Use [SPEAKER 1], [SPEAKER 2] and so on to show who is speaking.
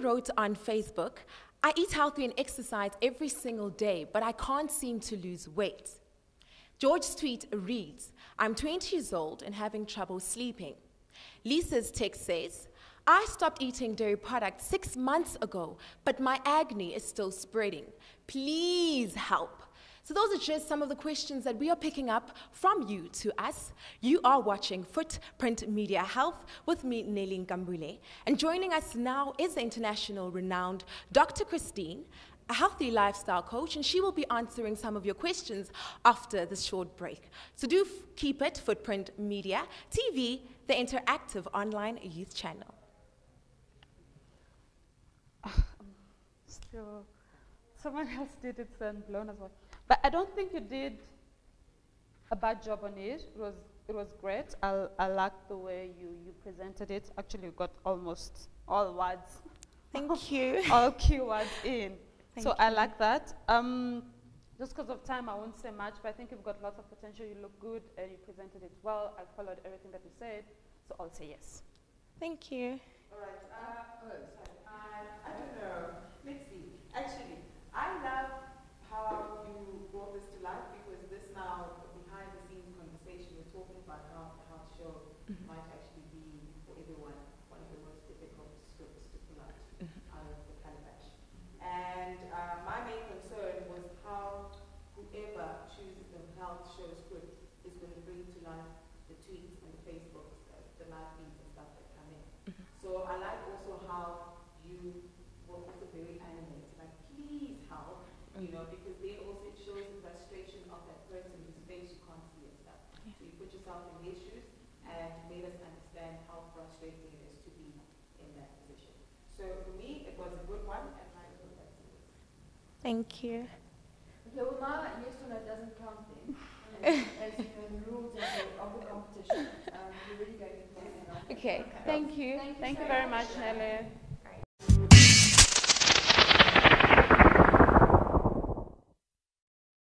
[SPEAKER 1] wrote on Facebook, I eat healthy and exercise every single day, but I can't seem to lose weight. George's tweet reads, I'm 20 years old and having trouble sleeping. Lisa's text says, I stopped eating dairy products six months ago, but my acne is still spreading. Please help. So, those are just some of the questions that we are picking up from you to us. You are watching Footprint Media Health with me, Nelly Nkambule. And joining us now is the international renowned Dr. Christine, a healthy lifestyle coach, and she will be answering some of your questions after this short break. So, do keep it Footprint Media TV, the interactive online youth channel.
[SPEAKER 2] Still, someone else did it, so I'm blown as well. But I don't think you did a bad job on it. It was it was great. I I liked the way you you presented it. Actually, you got almost all words,
[SPEAKER 1] Thank you.
[SPEAKER 2] all keywords in.
[SPEAKER 1] Thank
[SPEAKER 2] so I like that. Um, just because of time, I won't say much, but I think you've got lots of potential. You look good, and you presented it well. I followed everything that you said, so I'll say yes.
[SPEAKER 1] Thank you.
[SPEAKER 3] All right. Uh, oh, sorry. Uh, I don't know. Let's see. Actually, I love how you brought this to life because this now, behind the scenes conversation, we're talking about how the health show mm-hmm. might actually be, for everyone, one of the most difficult scripts to pull out mm-hmm. out of the calabash. And uh, my main concern was how whoever chooses the health show script is going to bring to life the tweets and the Facebooks, the, the live feeds and stuff that come in. Mm-hmm. So I like also how you were also very animated, like please help, you know, because then also it shows the frustration of that person whose face you can't see and stuff. So you put yourself in their shoes and made us understand how frustrating it is to be in that position. So for me, it was a good one, and I hope that's it.
[SPEAKER 1] Thank you.
[SPEAKER 4] Okay, well now yes or no doesn't count then. As you know, the rules of the, competition. Um, you're really going to
[SPEAKER 2] Okay. Thank you.
[SPEAKER 4] Thank you
[SPEAKER 2] Thank you
[SPEAKER 4] so
[SPEAKER 2] very
[SPEAKER 4] much.
[SPEAKER 2] much, Nelly.